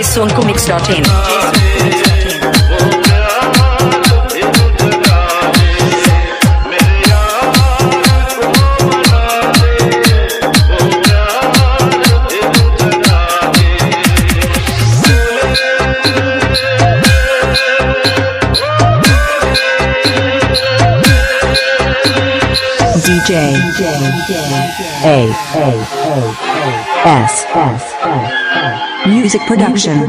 djsonkumix.in. DJ A A A S S S Music Production.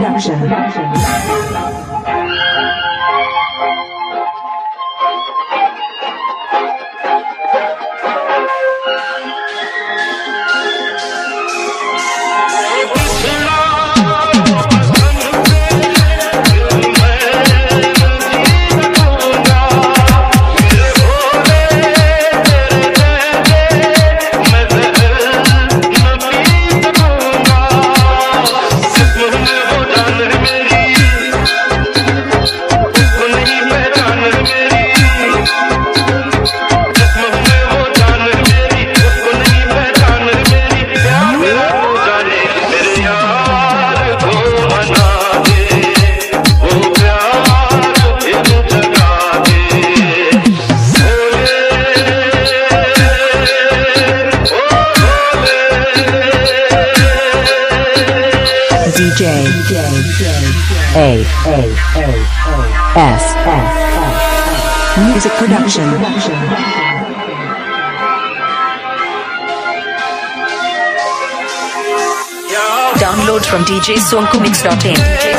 DJ A A A S S Music Production. Download from djsonkumix.in.